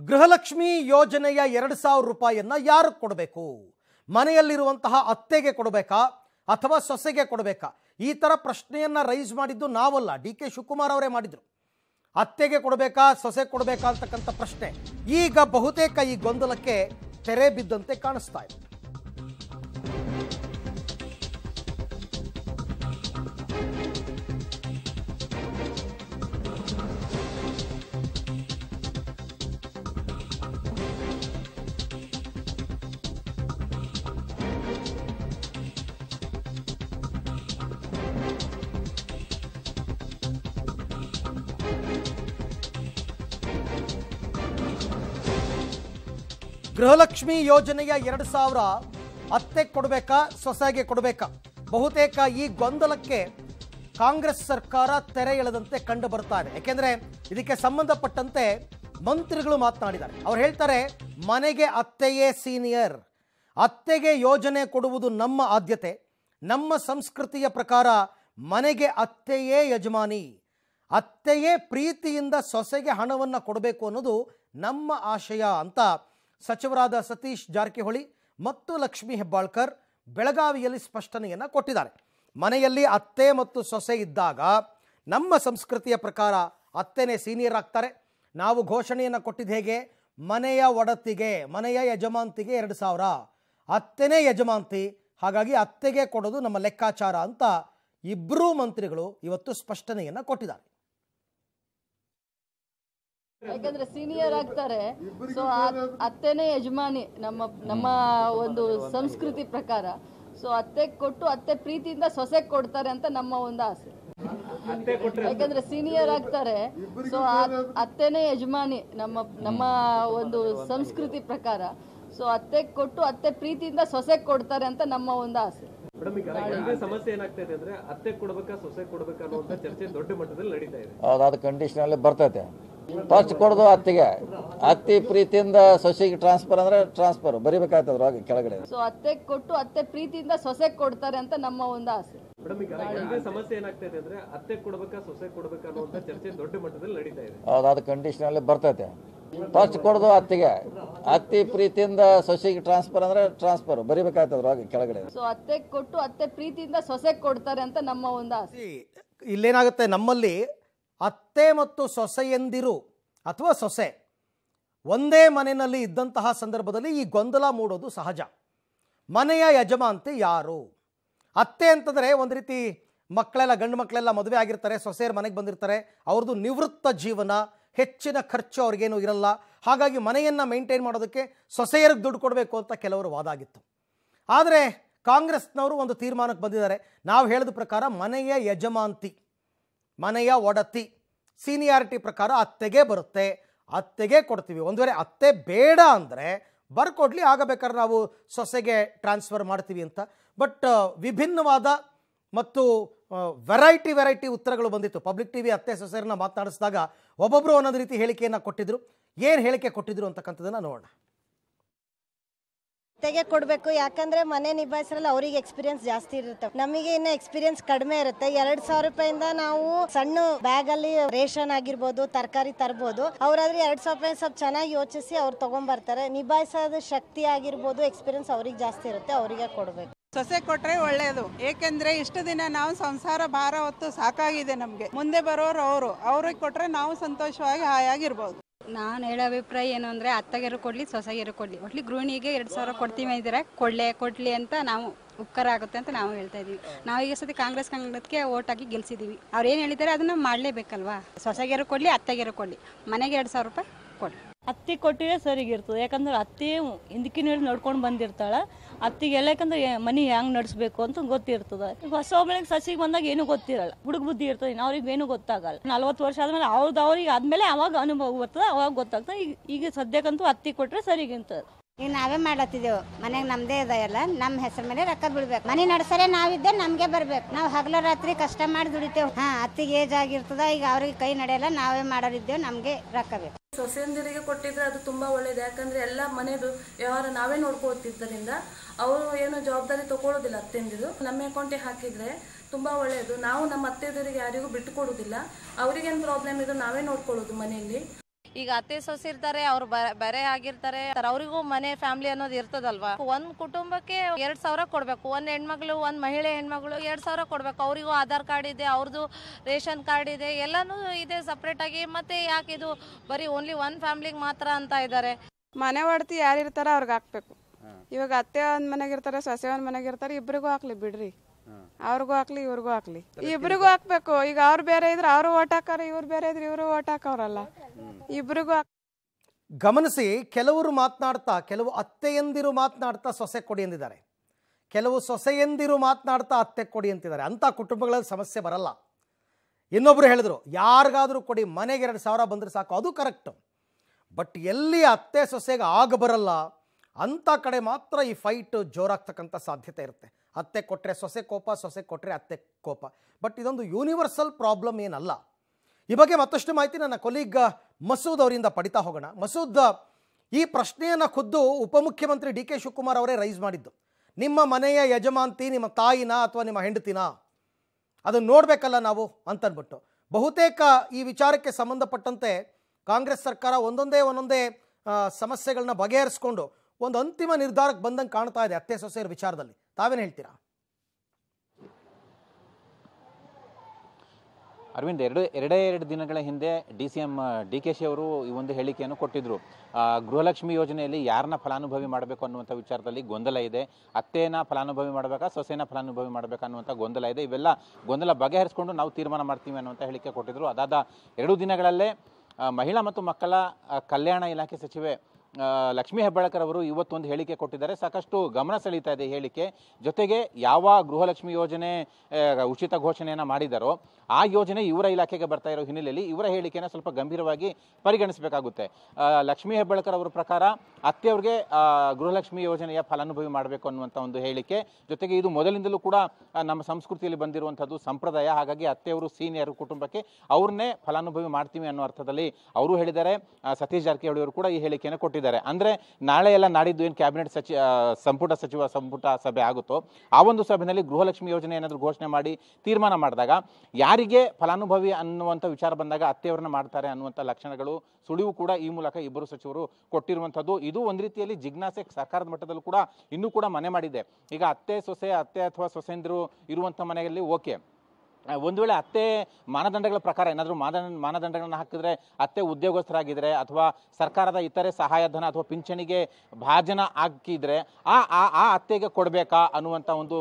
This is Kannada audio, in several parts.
ಗೃಹಲಕ್ಷ್ಮಿ ಯೋಜನೆಯ ಎರಡು ಸಾವಿರ ರೂಪಾಯಿಯನ್ನ ಯಾರು ಕೊಡಬೇಕು? ಮನೆಯಲ್ಲಿರುವಂತಹ ಅತ್ತೆಗೆ ಕೊಡಬೇಕಾ ಅಥವಾ ಸೊಸೆಗೆ ಕೊಡಬೇಕಾ? ಈ ಥರ ಪ್ರಶ್ನೆಯನ್ನ ರೈಸ್ ಮಾಡಿದ್ದು ನಾವಲ್ಲ, ಡಿ ಕೆ ಶಿವಕುಮಾರ್ ಅವರೇ ಮಾಡಿದ್ರು. ಅತ್ತೆಗೆ ಕೊಡಬೇಕಾ, ಸೊಸೆ ಕೊಡಬೇಕಾ ಅಂತಕ್ಕಂಥ ಪ್ರಶ್ನೆ ಈಗ ಬಹುತೇಕ ಈ ಗೊಂದಲಕ್ಕೆ ತೆರೆ ಬಿದ್ದಂತೆ ಕಾಣಿಸ್ತಾ ಇದೆ. ಗೃಹಲಕ್ಷ್ಮಿ ಯೋಜನೆಯ ಎರಡು ಸಾವಿರ ಅತ್ತೆ ಕೊಡಬೇಕಾ, ಸೊಸೆಗೆ ಕೊಡಬೇಕಾ? ಬಹುತೇಕ ಈ ಗೊಂದಲಕ್ಕೆ ಕಾಂಗ್ರೆಸ್ ಸರ್ಕಾರ ತೆರೆ ಎಳೆದಂತೆ ಕಂಡು ಬರ್ತಾ ಇದೆ. ಯಾಕೆಂದ್ರೆ ಇದಕ್ಕೆ ಸಂಬಂಧಪಟ್ಟಂತೆ ಮಂತ್ರಿಗಳು ಮಾತನಾಡಿದ್ದಾರೆ. ಅವ್ರು ಹೇಳ್ತಾರೆ, ಮನೆಗೆ ಅತ್ತೆಯೇ ಸೀನಿಯರ್. ಅತ್ತೆಗೆ ಯೋಜನೆ ಕೊಡುವುದು ನಮ್ಮ ಆದ್ಯತೆ. ನಮ್ಮ ಸಂಸ್ಕೃತಿಯ ಪ್ರಕಾರ ಮನೆಗೆ ಅತ್ತೆಯೇ ಯಜಮಾನಿ. ಅತ್ತೆಯೇ ಪ್ರೀತಿಯಿಂದ ಸೊಸೆಗೆ ಹಣವನ್ನು ಕೊಡಬೇಕು ಅನ್ನೋದು ನಮ್ಮ ಆಶಯ ಅಂತ ಸಚಿವರಾದ ಸತೀಶ್ ಜಾರಕಿಹೊಳಿ ಮತ್ತು ಲಕ್ಷ್ಮೀ ಹೆಬ್ಬಾಳ್ಕರ್ ಬೆಳಗಾವಿಯಲ್ಲಿ ಸ್ಪಷ್ಟನೆಯನ್ನು ಕೊಟ್ಟಿದ್ದಾರೆ. ಮನೆಯಲ್ಲಿ ಅತ್ತೆ ಮತ್ತು ಸೊಸೆ ಇದ್ದಾಗ ನಮ್ಮ ಸಂಸ್ಕೃತಿಯ ಪ್ರಕಾರ ಅತ್ತೆನೇ ಸೀನಿಯರ್ ಆಗ್ತಾರೆ. ನಾವು ಘೋಷಣೆಯನ್ನು ಕೊಟ್ಟಿದ್ದು ಹೇಗೆ? ಮನೆಯ ಒಡತಿಗೆ, ಮನೆಯ ಯಜಮಾಂತಿಗೆ ಎರಡು ಸಾವಿರ. ಅತ್ತೆನೇ ಯಜಮಾಂತಿ ಹಾಗಾಗಿ ಅತ್ತೆಗೆ ಕೊಡೋದು ನಮ್ಮ ಲೆಕ್ಕಾಚಾರ ಅಂತ ಇಬ್ಬರೂ ಮಂತ್ರಿಗಳು ಇವತ್ತು ಸ್ಪಷ್ಟನೆಯನ್ನು ಕೊಟ್ಟಿದ್ದಾರೆ. ಯಾಕಂದ್ರೆ ಸೀನಿಯರ್ ಆಗ್ತಾರೆ. ಸೊ ಅತ್ತೆನೇ ಯಜಮಾನಿ ನಮ್ಮ ನಮ್ಮ ಒಂದು ಸಂಸ್ಕೃತಿ ಪ್ರಕಾರ. ಸೊ ಅತ್ತೆ ಕೊಟ್ಟು ಅತ್ತೆ ಪ್ರೀತಿಯಿಂದ ಸೊಸೆ ಕೊಡ್ತಾರೆ ಅಂತ ನಮ್ಮ ಒಂದು ಆಸೆ. ಯಾಕಂದ್ರೆ ಸೀನಿಯರ್ ಆಗ್ತಾರೆ. ಸೊ ಅತ್ತೆನೇ ಯಜಮಾನಿ ನಮ್ಮ ನಮ್ಮ ಒಂದು ಸಂಸ್ಕೃತಿ ಪ್ರಕಾರ. ಸೊ ಅತ್ತೆ ಕೊಟ್ಟು ಅತ್ತೆ ಪ್ರೀತಿಯಿಂದ ಸೊಸೆ ಕೊಡ್ತಾರೆ ಅಂತ ನಮ್ಮ ಒಂದು ಆಸೆ. ಸಮಸ್ಯೆ ಏನಾಗ್ತಾ ಇದೆ ಅಂದ್ರೆ ಅತ್ತೆ ಕೊಡ್ಬೇಕಾ ಸೊಸೆ ಕೊಡ್ಬೇಕಾ ಅನ್ನೋ ಚರ್ಚೆ ದೊಡ್ಡ ಮಟ್ಟದಲ್ಲಿ ನಡೀತಾ ಇದೆ. ಅದಾದ ಅದು ಕಂಡೀಷನಲ್ಲಿ ಬರ್ತೈತೆ. ಫಸ್ಟ್ ಕೊಡೋದು ಅತ್ತಿಗೆ. ಅತ್ತಿ ಪ್ರೀತಿಯಿಂದ ಸೊಸೆಗೆ ಟ್ರಾನ್ಸ್ಫರ್ ಅಂದ್ರೆ ಟ್ರಾನ್ಸ್ಫರ್ ಬರಿಬೇಕಾಯ್ತದ ಅದ್ರೊಳಗೆ ಕೆಳಗಡೆ. ಸೊ ಅತ್ತೆ ಕೊಟ್ಟು ಅತ್ತೆ ಪ್ರೀತಿಯಿಂದ ಸೊಸೆ ಕೊಡ್ತಾರೆ ಅಂತ ನಮ್ಮ ಒಂದು ಆಸೆ. ಸಮಸ್ಯೆ ಅಂದ್ರೆ ಅತ್ತೆ ಕೊಡ್ಬೇಕಾ ಸೊಸೆ ಕೊಡ್ಬೇಕಾ ಅನ್ನುವಂತ ಚರ್ಚೆ ದೊಡ್ಡ ಮಟ್ಟದಲ್ಲಿ ನಡೀತಾ ಇದೆ. ಹೌದು ಅದು ಕಂಡೀಷನಲ್ಲಿ ಬರ್ತೈತೆ. ಫಸ್ಟ್ ಕೊಡೋದು ಅತ್ತಿಗೆ. ಅತ್ತಿ ಪ್ರೀತಿಯಿಂದ ಸೊಸೆಗೆ ಟ್ರಾನ್ಸ್ಫರ್ ಅಂದ್ರೆ ಟ್ರಾನ್ಸ್ಫರ್ ಬರಿಬೇಕಾಯ್ತದ ಅದ್ರೊಳಗೆ ಕೆಳಗಡೆ. ಸೊ ಅತ್ತೆ ಕೊಟ್ಟು ಅತ್ತೆ ಪ್ರೀತಿಯಿಂದ ಸೊಸೆ ಕೊಡ್ತಾರೆ ಅಂತ ನಮ್ಮ ಒಂದು ಆಸೆ. ಇಲ್ಲೇನಾಗುತ್ತೆ? ನಮ್ಮಲ್ಲಿ ಅತ್ತೆ ಮತ್ತು ಸೊಸೆಯಂದಿರು ಅಥವಾ ಸೊಸೆ, ಒಂದೇ ಮನೆಯಲ್ಲಿ ಇದ್ದಂತಹ ಸಂದರ್ಭದಲ್ಲಿ ಈ ಗೊಂದಲ ಮೂಡೋದು ಸಹಜ. ಮನೆಯ ಯಜಮಾಂತಿ ಯಾರು? ಅತ್ತೆ ಅಂತಂದರೆ ಒಂದು ರೀತಿ ಮಕ್ಕಳೆಲ್ಲ, ಗಂಡು ಮಕ್ಕಳೆಲ್ಲ ಮದುವೆ ಆಗಿರ್ತಾರೆ ಸೊಸೆಯರು ಮನೆಗೆ ಬಂದಿರ್ತಾರೆ ಅವ್ರದ್ದು ನಿವೃತ್ತ ಜೀವನ, ಹೆಚ್ಚಿನ ಖರ್ಚು ಅವ್ರಿಗೇನು ಇರಲ್ಲ. ಹಾಗಾಗಿ ಮನೆಯನ್ನು ಮೇಂಟೈನ್ ಮಾಡೋದಕ್ಕೆ ಸೊಸೆಯರಿಗೆ ದುಡ್ಡು ಕೊಡಬೇಕು ಅಂತ ಕೆಲವರು ವಾದ ಆಗಿತ್ತು. ಆದರೆ ಕಾಂಗ್ರೆಸ್ನವರು ಒಂದು ತೀರ್ಮಾನಕ್ಕೆ ಬಂದಿದ್ದಾರೆ. ನಾವು ಹೇಳಿದ ಪ್ರಕಾರ ಮನೆಯ ಯಜಮಾಂತಿ ಮನೆಯ ಒಡತಿ ಸೀನಿಯಾರಿಟಿ ಪ್ರಕಾರ ಅತ್ತೆಗೆ ಬರುತ್ತೆ, ಅತ್ತೆಗೆ ಕೊಡ್ತೀವಿ. ಒಂದು ವೇಳೆ ಅತ್ತೆ ಬೇಡ ಅಂದರೆ ಬರ್ಕೊಡ್ಲಿ, ಆಗಬೇಕಾದ್ರೆ ನಾವು ಸೊಸೆಗೆ ಟ್ರಾನ್ಸ್ಫರ್ ಮಾಡ್ತೀವಿ ಅಂತ. ಬಟ್ ವಿಭಿನ್ನವಾದ ಮತ್ತು ವೆರೈಟಿ ವೆರೈಟಿ ಉತ್ತರಗಳು ಬಂದಿತ್ತು. ಪಬ್ಲಿಕ್ ಟಿ ವಿ ಅತ್ತೆ, ಸೊಸೆಯರನ್ನ ಮಾತನಾಡಿಸಿದಾಗ ಒಬ್ಬೊಬ್ಬರು ಒಂದೊಂದು ರೀತಿ ಹೇಳಿಕೆಯನ್ನು ಕೊಟ್ಟಿದ್ರು. ಏನು ಹೇಳಿಕೆ ಕೊಟ್ಟಿದ್ರು ಅಂತಕ್ಕಂಥದ್ದನ್ನು ನೋಡೋಣ. ತೆಗೆ ಕೊಡಬೇಕು. ಯಾಕಂದ್ರೆ ಮನೆ ನಿಭಾಯಿಸ್ರಲ್ಲಿ ಅವರಿಗೆ ಎಕ್ಸ್ಪೀರಿಯನ್ಸ್ ಜಾಸ್ತಿ ಇರುತ್ತೆ. ನಮಗೆ ಇನ್ನ ಎಕ್ಸ್ಪೀರಿಯನ್ಸ್ ಕಡಿಮೆ ಇರುತ್ತೆ. ಎರಡ್ ಸಾವಿರ ರೂಪಾಯಿಂದ ನಾವು ಸಣ್ಣ ಬ್ಯಾಗ್ ಅಲ್ಲಿ ರೇಷನ್ ಆಗಿರ್ಬೋದು, ತರಕಾರಿ ತರಬಹುದು ಅವ್ರಾದ್ರೆ ಎರಡ್ ಸಾವಿರ ರೂಪಾಯಿ ಸ್ವಲ್ಪ ಚೆನ್ನಾಗಿ ಯೋಚಿಸಿ ಅವ್ರು ತಗೊಂಡ್ಬರ್ತಾರೆ ನಿಭಾಯಿಸೋದ ಶಕ್ತಿ ಆಗಿರ್ಬೋದು ಎಕ್ಸ್ಪೀರಿಯನ್ಸ್ ಅವ್ರಿಗೆ ಜಾಸ್ತಿ ಇರುತ್ತೆ, ಅವರಿಗೆ ಕೊಡಬೇಕು. ಸೊಸೆ ಕೊಟ್ರೆ ಒಳ್ಳೇದು. ಏಕೆಂದ್ರೆ ಇಷ್ಟು ದಿನ ನಾವು ಸಂಸಾರ ಭಾರ ಹೊತ್ತು ಸಾಕಾಗಿದೆ ನಮ್ಗೆ. ಮುಂದೆ ಬರೋರು ಅವರು. ಅವ್ರಿಗೆ ಕೊಟ್ರೆ ನಾವು ಸಂತೋಷವಾಗಿ ಹಾಯಾಗಿರ್ಬೋದು. ನಾನು ಹೇಳೋ ಅಭಿಪ್ರಾಯ ಏನು ಅಂದರೆ ಅತ್ತಗೆರು ಕೊಡಲಿ, ಸೊಸೆಗೆರು ಕೊಡಲಿ. ಒಟ್ಲಿ ಗೃಹಿಣಿಗೆ ಎರಡು ಸಾವಿರ ಕೊಡ್ತೀವಿ ಇದ್ರೆ ಕೊಡಲೇ, ಕೊಡಲಿ ಅಂತ ನಾವು ಉಪಕಾರ ಆಗುತ್ತೆ ಅಂತ ನಾವು ಹೇಳ್ತಾ ಇದೀವಿ ನಾವು ಈಗ ಸತಿ ಕಾಂಗ್ರೆಸ್ ಕಾಂಗ್ರೆಸ್ಗೆ ಓಟ್ ಹಾಕಿ ಗೆಲ್ಸಿದೀವಿ. ಅವ್ರು ಏನು ಹೇಳಿದ್ದಾರೆ ಅದನ್ನ ಮಾಡಲೇಬೇಕಲ್ವಾ? ಸೊಸೆಗೆರು ಕೊಡಲಿ, ಅತ್ತಗೆರು ಕೊಡಲಿ. ಮನೆಗೆ ಎರಡು ಸಾವಿರ ರೂಪಾಯಿ ಕೊಡಿ ಅತ್ತಿ ಕೊಟ್ಟಿದ್ರೆ ಸರಿಗಿರ್ತದೆ ಯಾಕಂದ್ರೆ ಅತ್ತಿ ಹಿಂದಕ್ಕಿನ ನೋಡ್ಕೊಂಡು ಬಂದಿರ್ತಾಳೆ. ಅತ್ತಿಗೆಲ್ಲ ಯಾಕಂದ್ರೆ ಮನಿ ಹೆಂಗ್ ನಡೆಸ್ಬೇಕು ಅಂತ ಗೊತ್ತಿರ್ತದೆ. ಹೊಸ ಒಬ್ಬಳಿಗೆ ಸಸಿಗೆ ಬಂದಾಗ ಏನು ಗೊತ್ತಿರಲ್ಲ. ಹುಡುಗ ಬುದ್ಧಿ ಇರ್ತದೆ. ಅವ್ರಿಗೆ ಏನು ಗೊತ್ತಾಗಲ್ಲ. ನಲ್ವತ್ತು ವರ್ಷ ಆದ್ಮೇಲೆ ಅವ್ರದ್ದು ಅವ್ರಿಗೆ ಆದ್ಮೇಲೆ ಅವಾಗ ಅನುಭವ ಬರ್ತದೆ. ಅವಾಗ ಗೊತ್ತಾಗ್ತದೆ. ಈಗ ಈಗ ಸದ್ಯಕ್ಕಂತೂ ಅತ್ತಿ ಕೊಟ್ಟರೆ ಸರಿಗಿರ್ತದೆ ಈಗ ನಾವೇ ಮಾಡ್ಲತ್ತಿದ್ದೆವು ಮನೆಗೆ ನಮ್ದೇ ಇದೆ ಎಲ್ಲ. ನಮ್ಮ ಹೆಸರು ಮೇಲೆ ರೊಕ್ಕ ಬಿಡ್ಬೇಕು ಮನೆ ನಡ್ಸರೆ ನಾವಿದ್ದೆ ನಮ್ಗೆ ಬರ್ಬೇಕು. ನಾವು ಹಗಲ ರಾತ್ರಿ ಕಷ್ಟ ಮಾಡಿ ದುಡಿತೇವೆ. ಹಾ, ಅತ್ತಿಗೆ ಏಜ್ ಆಗಿರ್ತದ, ಈಗ ಅವ್ರಿಗೆ ಕೈ ನಡೆಯಲ್ಲ, ನಾವೇ ಮಾಡೋರಿದ್ದೇವೆ, ನಮ್ಗೆ ರೊಕ್ಕ ಬೇಕು. ಸೊಸೆಯಂದಿರಿಗೆ ಕೊಟ್ಟಿದ್ರೆ ಅದು ತುಂಬಾ ಒಳ್ಳೇದು. ಯಾಕಂದ್ರೆ ಎಲ್ಲ ಮನೆದು ವ್ಯವಹಾರ ನಾವೇ ನೋಡ್ಕೊಳ್ತಿದ್ದರಿಂದ ಅವರು ಏನು ಜವಾಬ್ದಾರಿ ತಗೊಳ್ಳೋದಿಲ್ಲ ಅತ್ತೆಂದಿರು ನಮ್ಮ ಅಕೌಂಟಿಗೆ ಹಾಕಿದ್ರೆ ತುಂಬಾ ಒಳ್ಳೆಯದು ನಾವು ನಮ್ಮ ಅತ್ತೆದರಿಗೆ ಯಾರಿಗೂ ಬಿಟ್ಟು ಕೊಡೋದಿಲ್ಲ ಅವ್ರಿಗೇನು ಪ್ರಾಬ್ಲಮ್ ಇದು ನಾವೇ ನೋಡ್ಕೊಳ್ಳೋದು ಮನೆಯಲ್ಲಿ. ಈಗ ಅತ್ತೆ ಸೊಸೆ ಇರ್ತಾರೆ, ಅವ್ರು ಬೇರೆ ಆಗಿರ್ತಾರೆ ಅವ್ರಿಗೂ ಮನೆ ಫ್ಯಾಮಿಲಿ ಅನ್ನೋದು ಇರ್ತದಲ್ವಾ? ಒಂದ್ ಕುಟುಂಬಕ್ಕೆ ಎರಡ್ ಸಾವಿರ ಕೊಡ್ಬೇಕು. ಒಂದ್ ಹೆಣ್ಮಗಳು, ಒಂದ್ ಮಹಿಳೆ ಹೆಣ್ಮಗಳು, ಎರಡ್ ಸಾವಿರ ಕೊಡ್ಬೇಕು. ಅವರಿಗೂ ಆಧಾರ್ ಕಾರ್ಡ್ ಇದೆ ಅವ್ರದ್ದು ರೇಷನ್ ಕಾರ್ಡ್ ಇದೆ, ಎಲ್ಲಾನು ಇದೆ ಸಪ್ರೇಟ್ ಆಗಿ. ಮತ್ತೆ ಯಾಕೆ ಇದು ಬರೀ ಓನ್ಲಿ ಒನ್ ಫ್ಯಾಮಿಲಿಗೆ ಮಾತ್ರ ಅಂತ ಇದ್ದಾರೆ ಮನೆ ಒಡ್ತಿ ಯಾರಿರ್ತಾರ ಅವ್ರಿಗೆ ಹಾಕ್ಬೇಕು. ಇವಾಗ ಅತ್ತೆ ಒಂದ್ ಮನೆಗೆ ಇರ್ತಾರೆ, ಸೊಸೆ ಒಂದ್ ಮನೆಗಿರ್ತಾರೆ ಇಬ್ರಿಗೂ ಹಾಕ್ಲಿ ಬಿಡ್ರಿ. ಅವ್ರಿಗೂ ಹಾಕ್ಲಿ ಇವ್ರಿಗೂ ಹಾಕ್ಲಿ. ಇಬ್ರಿಗೂ ಹಾಕ್ಬೇಕು. ಈಗ ಅವ್ರು ಬೇರೆ ಇದ್ರೆ ಅವರು ಓಟ್ ಹಾಕಾರ ಇವ್ರು ಬೇರೆ ಇದ್ರೆ ಇವರು ಓಟ್ ಹಾಕವ್ರಲ್ಲ. ಇಬ್ರಿಗೂ ಗಮನಿಸಿ ಕೆಲವರು ಮಾತನಾಡ್ತಾ ಕೆಲವು ಅತ್ತೆಯಂದಿರು ಮಾತನಾಡ್ತಾ ಸೊಸೆ ಕೊಡಿ ಎಂದಿದ್ದಾರೆ ಕೆಲವು ಸೊಸೆಯಂದಿರು ಮಾತನಾಡ್ತಾ ಅತ್ತೆ ಕೊಡಿ ಅಂತಿದ್ದಾರೆ. ಅಂಥ ಕುಟುಂಬಗಳಲ್ಲಿ ಸಮಸ್ಯೆ ಬರಲ್ಲ. ಇನ್ನೊಬ್ರು ಹೇಳಿದ್ರು ಯಾರಿಗಾದರೂ ಕೊಡಿ ಮನೆಗೆ ಎರಡು ಸಾವಿರ ಬಂದರೆ ಸಾಕು. ಅದು ಕರೆಕ್ಟ್. ಬಟ್ ಎಲ್ಲಿ ಅತ್ತೆ ಸೊಸೆಗೆ ಆಗ ಬರಲ್ಲ ಅಂಥ ಕಡೆ ಮಾತ್ರ ಈ ಫೈಟ್ ಜೋರಾಗ್ತಕ್ಕಂಥ ಸಾಧ್ಯತೆ ಇರುತ್ತೆ. ಅತ್ತೆ ಕೊಟ್ಟರೆ ಸೊಸೆ ಕೋಪ, ಸೊಸೆ ಕೊಟ್ಟರೆ ಅತ್ತೆ ಕೋಪ. ಬಟ್ ಇದೊಂದು ಯೂನಿವರ್ಸಲ್ ಪ್ರಾಬ್ಲಮ್ ಏನಲ್ಲ. ಈ ಬಗ್ಗೆ ಮತ್ತಷ್ಟು ಮಾಹಿತಿ ನನ್ನ ಕೊಲೀಗ್ ಮಸೂದ್ ಅವರಿಂದ ಪಡಿತಾ ಹೋಗೋಣ. ಮಸೂದ್ ಈ ಪ್ರಶ್ನೆಯನ್ನು ಖುದ್ದು ಉಪಮುಖ್ಯಮಂತ್ರಿ ಡಿ ಕೆ ಶಿವಕುಮಾರ್ ಅವರೇ ರೈಸ್ ಮಾಡಿದ್ದು. ನಿಮ್ಮ ಮನೆಯ ಯಜಮಾಂತಿ ನಿಮ್ಮ ತಾಯಿನ ಅಥವಾ ನಿಮ್ಮ ಹೆಂಡತಿನ? ಅದನ್ನು ನೋಡಬೇಕಲ್ಲ ನಾವು ಅಂತನ್ಬಿಟ್ಟು. ಬಹುತೇಕ ಈ ವಿಚಾರಕ್ಕೆ ಸಂಬಂಧಪಟ್ಟಂತೆ ಕಾಂಗ್ರೆಸ್ ಸರ್ಕಾರ ಒಂದೊಂದೇ ಒಂದೊಂದೇ ಸಮಸ್ಯೆಗಳನ್ನ ಬಗೆಹರಿಸ್ಕೊಂಡು ಒಂದು ಅಂತಿಮ ನಿರ್ಧಾರಕ್ಕೆ ಬಂದಂಗೆ ಕಾಣ್ತಾ ಇದೆ ಅತ್ತೆ ಸೊಸೆಯರ ವಿಚಾರದಲ್ಲಿ. ತಾವೇನು ಹೇಳ್ತೀರಾ? ಅರವಿಂದ್, ಎರಡು, ಎರಡೇ ಎರಡು ದಿನಗಳ ಹಿಂದೆ D C M, D K Shi ಅವರು ಈ ಒಂದು ಹೇಳಿಕೆಯನ್ನು ಕೊಟ್ಟಿದ್ದರು ಗೃಹಲಕ್ಷ್ಮಿ ಯೋಜನೆಯಲ್ಲಿ ಯಾರನ್ನ ಫಲಾನುಭವಿ ಮಾಡಬೇಕು ಅನ್ನುವಂಥ ವಿಚಾರದಲ್ಲಿ ಗೊಂದಲ ಇದೆ. ಅತ್ತೇನ ಫಲಾನುಭವಿ ಮಾಡಬೇಕಾ ಸೊಸೆನ ಫಲಾನುಭವಿ ಮಾಡಬೇಕಾ ಅನ್ನುವಂಥ ಗೊಂದಲ ಇದೆ. ಇವೆಲ್ಲ ಗೊಂದಲ ಬಗೆಹರಿಸ್ಕೊಂಡು ನಾವು ತೀರ್ಮಾನ ಮಾಡ್ತೀವಿ ಅನ್ನುವಂಥ ಹೇಳಿಕೆ ಕೊಟ್ಟಿದ್ರು. ಅದಾದ ಎರಡು ದಿನಗಳಲ್ಲೇ ಮಹಿಳಾ ಮತ್ತು ಮಕ್ಕಳ ಕಲ್ಯಾಣ ಇಲಾಖೆ ಸಚಿವೆ ಲಕ್ಷ್ಮೀ ಹೆಬ್ಬಾಳ್ಕರ್ ಅವರು ಇವತ್ತೊಂದು ಹೇಳಿಕೆ ಕೊಟ್ಟಿದ್ದಾರೆ. ಸಾಕಷ್ಟು ಗಮನ ಸೆಳೀತಾ ಇದೆ ಹೇಳಿಕೆ. ಜೊತೆಗೆ ಯಾವ ಗೃಹಲಕ್ಷ್ಮಿ ಯೋಜನೆ ಉಚಿತ ಘೋಷಣೆಯನ್ನು ಮಾಡಿದಾರೋ, ಆ ಯೋಜನೆ ಇವರ ಇಲಾಖೆಗೆ ಬರ್ತಾ ಇರೋ ಹಿನ್ನೆಲೆಯಲ್ಲಿ ಇವರ ಹೇಳಿಕೆನ ಸ್ವಲ್ಪ ಗಂಭೀರವಾಗಿ ಪರಿಗಣಿಸಬೇಕಾಗುತ್ತೆ. ಲಕ್ಷ್ಮೀ ಹೆಬ್ಬಾಳ್ಕರ್ ಅವರ ಪ್ರಕಾರ ಅತ್ತೆಯವ್ರಿಗೆ ಗೃಹಲಕ್ಷ್ಮಿ ಯೋಜನೆಯ ಫಲಾನುಭವಿ ಮಾಡಬೇಕು ಅನ್ನುವಂಥ ಒಂದು ಹೇಳಿಕೆ. ಜೊತೆಗೆ ಇದು ಮೊದಲಿಂದಲೂ ಕೂಡ ನಮ್ಮ ಸಂಸ್ಕೃತಿಯಲ್ಲಿ ಬಂದಿರುವಂಥದ್ದು ಸಂಪ್ರದಾಯ. ಹಾಗಾಗಿ ಅತ್ತೆಯವರು ಸೀನಿಯರ್ ಕುಟುಂಬಕ್ಕೆ ಅವ್ರನ್ನೇ ಫಲಾನುಭವಿ ಮಾಡ್ತೀವಿ ಅನ್ನೋ ಅರ್ಥದಲ್ಲಿ ಅವರು ಹೇಳಿದ್ದಾರೆ. ಸತೀಶ್ ಜಾರಕಿಹೊಳಿ ಅವರು ಕೂಡ ಈ ಹೇಳಿಕೆಯನ್ನು ಕೊಟ್ಟಿದ್ದಾರೆ. ಅಂದ್ರೆ ನಾಳೆ ಎಲ್ಲ ನಾಡಿದ್ದು ಏನು ಕ್ಯಾಬಿನೆಟ್ ಸಚಿವ ಸಂಪುಟ ಸಚಿವ, ಸಂಪುಟ ಸಭೆ ಆಗುತ್ತೋ, ಆ ಒಂದು ಸಭೆಯಲ್ಲಿ ಗೃಹಲಕ್ಷ್ಮಿ ಯೋಜನೆ ಏನಾದರೂ ಘೋಷಣೆ ಮಾಡಿ ತೀರ್ಮಾನ ಮಾಡಿದಾಗ ಯಾರಿಗೆ ಫಲಾನುಭವಿ ಅನ್ನುವಂಥ ವಿಚಾರ ಬಂದಾಗ ಅತ್ತೆಯವರನ್ನ ಮಾಡ್ತಾರೆ ಅನ್ನುವಂಥ ಲಕ್ಷಣಗಳು ಸುಳಿವು ಕೂಡ ಈ ಮೂಲಕ ಇಬ್ಬರು ಸಚಿವರು ಕೊಟ್ಟಿರುವಂಥದ್ದು. ಇದು ಒಂದು ರೀತಿಯಲ್ಲಿ ಜಿಜ್ಞಾಸೆ ಸರ್ಕಾರದ ಮಟ್ಟದಲ್ಲೂ ಕೂಡ ಇನ್ನೂ ಕೂಡ ಮನೆ ಮಾಡಿದೆ. ಈಗ ಅತ್ತೆ ಸೊಸೆ, ಅತ್ತೆ ಅಥವಾ ಸೊಸೆಂದರು ಇರುವಂಥ ಮನೆಯಲ್ಲಿ ಓಕೆ. ಒಂದು ವೇಳೆ ಅತ್ತೆ ಮಾನದಂಡಗಳ ಪ್ರಕಾರ ಏನಾದರೂ ಮಾನದಂಡ ಮಾನದಂಡಗಳನ್ನು ಹಾಕಿದ್ರೆ ಅತ್ತೆ ಉದ್ಯೋಗಸ್ಥರಾಗಿದ್ರೆ ಅಥವಾ ಸರ್ಕಾರದ ಇತರೆ ಸಹಾಯಧನ ಅಥವಾ ಪಿಂಚಣಿಗೆ ಭಾಜನ ಹಾಕಿದ್ರೆ ಆ ಆ ಅತ್ತೆಗೆ ಕೊಡಬೇಕಾ ಅನ್ನುವಂಥ ಒಂದು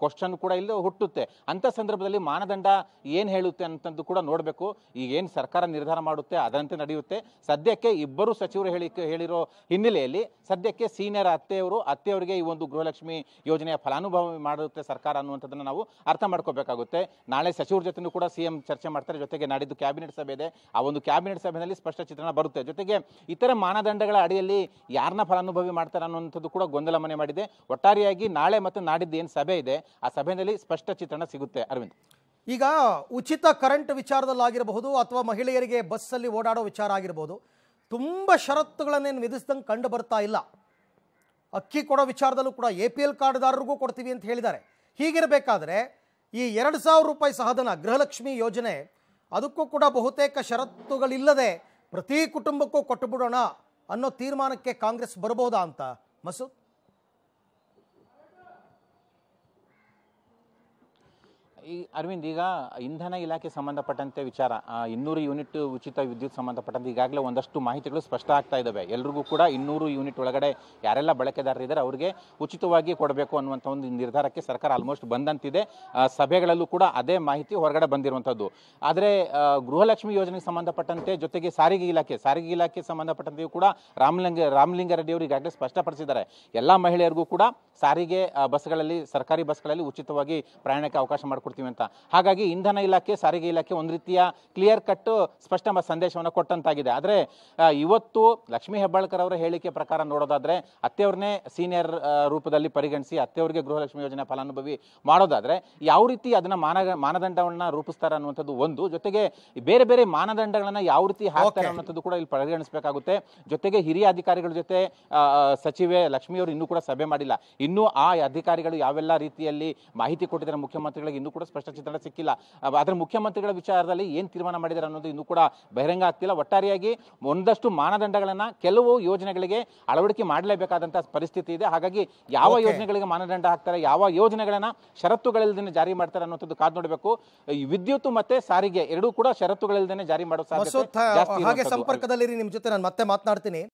ಕ್ವಶನ್ ಕೂಡ ಇಲ್ಲಿ ಹುಟ್ಟುತ್ತೆ. ಅಂಥ ಸಂದರ್ಭದಲ್ಲಿ ಮಾನದಂಡ ಏನು ಹೇಳುತ್ತೆ ಅಂತಂದು ಕೂಡ ನೋಡಬೇಕು. ಈಗ ಏನು ಸರ್ಕಾರ ನಿರ್ಧಾರ ಮಾಡುತ್ತೆ ಅದರಂತೆ ನಡೆಯುತ್ತೆ. ಸದ್ಯಕ್ಕೆ ಇಬ್ಬರು ಸಚಿವರು ಹೇಳಿ ಹೇಳಿರೋ ಹಿನ್ನೆಲೆಯಲ್ಲಿ ಸದ್ಯಕ್ಕೆ ಸೀನಿಯರ್ ಅತ್ತೆಯವರು ಅತ್ತೆಯವರಿಗೆ ಈ ಒಂದು ಗೃಹಲಕ್ಷ್ಮಿ ಯೋಜನೆಯ ಫಲಾನುಭವಿ ಮಾಡುತ್ತೆ ಸರ್ಕಾರ ಅನ್ನುವಂಥದ್ದನ್ನು ನಾವು ಅರ್ಥ ಮಾಡ್ಕೋಬೇಕಾಗುತ್ತೆ. ನಾಳೆ ಸಚಿವರ ಜೊತೆನೂ ಕೂಡ ಸಿಎಂ ಚರ್ಚೆ ಮಾಡ್ತಾರೆ. ಜೊತೆಗೆ ನಾಡಿದ್ದು ಕ್ಯಾಬಿನೆಟ್ ಸಭೆ ಇದೆ. ಆ ಒಂದು ಕ್ಯಾಬಿನೆಟ್ ಸಭೆಯಲ್ಲಿ ಸ್ಪಷ್ಟ ಚಿತ್ರಣ ಬರುತ್ತೆ. ಜೊತೆಗೆ ಇತರ ಮಾನದಂಡಗಳ ಅಡಿಯಲ್ಲಿ ಯಾರನ್ನ ಫಲಾನುಭವಿ ಮಾಡ್ತಾರೆ ಅನ್ನುವಂಥದ್ದು ಕೂಡ ಗೊಂದಲ ಮನೆ ಮಾಡಿದೆ. ಒಟ್ಟಾರೆಯಾಗಿ ನಾಳೆ ಮತ್ತು ನಾಡಿದ್ದು ಏನು ಸಭೆ ಇದೆ, ಆ ಸಭೆಯಲ್ಲಿ ಸ್ಪಷ್ಟ ಚಿತ್ರಣ ಸಿಗುತ್ತೆ. ಅರವಿಂದ್. ಈಗ ಉಚಿತ ಕರೆಂಟ್ ವಿಚಾರದಲ್ಲಾಗಿರಬಹುದು ಅಥವಾ ಮಹಿಳೆಯರಿಗೆ ಬಸ್ಸಲ್ಲಿ ಓಡಾಡೋ ವಿಚಾರ ಆಗಿರ್ಬೋದು ತುಂಬ ಷರತ್ತುಗಳನ್ನೇನು ವಿಧಿಸಿದಂಗೆ ಕಂಡು ಬರ್ತಾ ಇಲ್ಲ. ಅಕ್ಕಿ ಕೊಡೋ ವಿಚಾರದಲ್ಲೂ ಕೂಡ ಎ ಪಿ ಎಲ್ ಕಾರ್ಡ್ದಾರರಿಗೂ ಕೊಡ್ತೀವಿ ಅಂತ ಹೇಳಿದ್ದಾರೆ. ಹೀಗಿರಬೇಕಾದ್ರೆ ಈ ಎರಡು ಸಾವಿರ ರೂಪಾಯಿ ಸಹಧನ ಗೃಹಲಕ್ಷ್ಮಿ ಯೋಜನೆ, ಅದಕ್ಕೂ ಕೂಡ ಬಹುತೇಕ ಷರತ್ತುಗಳಿಲ್ಲದೆ ಪ್ರತಿ ಕುಟುಂಬಕ್ಕೂ ಕೊಟ್ಟುಬಿಡೋಣ ಅನ್ನೋ ತೀರ್ಮಾನಕ್ಕೆ ಕಾಂಗ್ರೆಸ್ ಬರಬಹುದಾ ಅಂತ ಮಸೂದ್? ಈ ಅರವಿಂದ್, ಈಗ ಇಂಧನ ಇಲಾಖೆ ಸಂಬಂಧಪಟ್ಟಂತೆ ವಿಚಾರ ಇನ್ನೂರು ಯೂನಿಟ್ ಉಚಿತ ವಿದ್ಯುತ್ ಸಂಬಂಧಪಟ್ಟಂತೆ ಈಗಾಗಲೇ ಒಂದಷ್ಟು ಮಾಹಿತಿಗಳು ಸ್ಪಷ್ಟ ಆಗ್ತಾ ಇದ್ದಾವೆ ಎಲ್ರಿಗೂ ಕೂಡ ಇನ್ನೂರು ಯೂನಿಟ್ ಒಳಗಡೆ ಯಾರೆಲ್ಲ ಬಳಕೆದಾರರಿದ್ದಾರೆ ಅವರಿಗೆ ಉಚಿತವಾಗಿ ಕೊಡಬೇಕು ಅನ್ನುವಂಥ ಒಂದು ನಿರ್ಧಾರಕ್ಕೆ ಸರ್ಕಾರ ಆಲ್ಮೋಸ್ಟ್ ಬಂದಂತಿದೆ. ಸಭೆಗಳಲ್ಲೂ ಕೂಡ ಅದೇ ಮಾಹಿತಿ ಹೊರಗಡೆ ಬಂದಿರುವಂಥದ್ದು ಆದರೆ ಗೃಹಲಕ್ಷ್ಮಿ ಯೋಜನೆಗೆ ಸಂಬಂಧಪಟ್ಟಂತೆ ಜೊತೆಗೆ ಸಾರಿಗೆ ಇಲಾಖೆ ಸಾರಿಗೆ ಇಲಾಖೆ ಸಂಬಂಧಪಟ್ಟಂತೆಯೂ ಕೂಡ ರಾಮಲಿಂಗ, ರಾಮಲಿಂಗಾರೆಡ್ಡಿ ಅವರು ಈಗಾಗಲೇ ಸ್ಪಷ್ಟಪಡಿಸಿದ್ದಾರೆ. ಎಲ್ಲ ಮಹಿಳೆಯರಿಗೂ ಕೂಡ ಸಾರಿಗೆ ಬಸ್ಗಳಲ್ಲಿ, ಸರ್ಕಾರಿ ಬಸ್ಗಳಲ್ಲಿ ಉಚಿತವಾಗಿ ಪ್ರಯಾಣಕ್ಕೆ ಅವಕಾಶ ಮಾಡಿಕೊಡ್ತೀವಿ ಅಂತ. ಹಾಗಾಗಿ ಇಂಧನ ಇಲಾಖೆ ಸಾರಿಗೆ ಇಲಾಖೆ ಒಂದು ರೀತಿಯ ಕ್ಲಿಯರ್ ಕಟ್ ಸ್ಪಷ್ಟ ಸಂದೇಶವನ್ನು ಕೊಟ್ಟಂತಾಗಿದೆ. ಆದರೆ ಇವತ್ತು ಲಕ್ಷ್ಮೀ ಹೆಬ್ಬಾಳ್ಕರ್ ಅವರ ಹೇಳಿಕೆ ಪ್ರಕಾರ ನೋಡೋದಾದ್ರೆ ಅತ್ತೆಯವ್ರನ್ನೇ ಸೀನಿಯರ್ ರೂಪದಲ್ಲಿ ಪರಿಗಣಿಸಿ ಅತ್ತೆಯವ್ರಿಗೆ ಗೃಹಲಕ್ಷ್ಮಿ ಯೋಜನೆ ಫಲಾನುಭವಿ ಮಾಡೋದಾದ್ರೆ ಯಾವ ರೀತಿ ಅದನ್ನ ಮಾನ ಮಾನದಂಡವನ್ನ ರೂಪಿಸ್ತಾರೆ ಅನ್ನುವಂಥದ್ದು ಒಂದು. ಜೊತೆಗೆ ಬೇರೆ ಬೇರೆ ಮಾನದಂಡಗಳನ್ನ ಯಾವ ರೀತಿ ಹಾಕ್ತಾರೆ ಅನ್ನೋದು ಕೂಡ ಇಲ್ಲಿ ಪರಿಗಣಿಸಬೇಕಾಗುತ್ತೆ. ಜೊತೆಗೆ ಹಿರಿಯ ಅಧಿಕಾರಿಗಳ ಜೊತೆ ಸಚಿವೆ ಲಕ್ಷ್ಮಿಯವರು ಇನ್ನೂ ಕೂಡ ಸಭೆ ಮಾಡಿಲ್ಲ. ಇನ್ನೂ ಆ ಅಧಿಕಾರಿಗಳು ಯಾವೆಲ್ಲ ರೀತಿಯಲ್ಲಿ ಮಾಹಿತಿ ಕೊಟ್ಟಿದ್ದಾರೆ ಮುಖ್ಯಮಂತ್ರಿಗಳಿಗೆ ಇನ್ನೂ ಕೂಡ ಸ್ಪಷ್ಟ ಚಿತ್ರಣ ಸಿಕ್ಕಿಲ್ಲ. ಆದರೆ ಮುಖ್ಯಮಂತ್ರಿಗಳ ವಿಚಾರದಲ್ಲಿ ಏನು ತೀರ್ಮಾನ ಮಾಡಿದ್ದಾರೆ ಅನ್ನೋದು ಇನ್ನೂ ಕೂಡ ಬಹಿರಂಗ ಆಗ್ತಿಲ್ಲ. ಒಟ್ಟಾರೆಯಾಗಿ ಒಂದಷ್ಟು ಮಾನದಂಡಗಳನ್ನು ಕೆಲವು ಯೋಜನೆಗಳಿಗೆ ಅಳವಡಿಕೆ ಮಾಡಲೇಬೇಕಾದಂತ ಪರಿಸ್ಥಿತಿ ಇದೆ. ಹಾಗಾಗಿ ಯಾವ ಯೋಜನೆಗಳಿಗೆ ಮಾನದಂಡ ಹಾಕ್ತಾರೆ ಯಾವ ಯೋಜನೆಗಳನ್ನ ಷರತ್ತುಗಳಿಲ್ದೇ ಜಾರಿ ಮಾಡ್ತಾರೆ ಅನ್ನೋದು ಕಾದ್ ನೋಡಬೇಕು. ವಿದ್ಯುತ್ ಮತ್ತೆ ಸಾರಿಗೆ ಎರಡೂ ಕೂಡ ಷರತ್ತುಗಳಿಲ್ದೇ ಜಾರಿ ಮಾಡೋ ಹಾಗೆ ಇರುವಂತದ್ದು. ಸಂಪರ್ಕದಲ್ಲಿರಿ ನಿಮ್ ಜೊತೆ ನಾನು ಮತ್ತೆ ಮಾತನಾಡ್ತೀನಿ.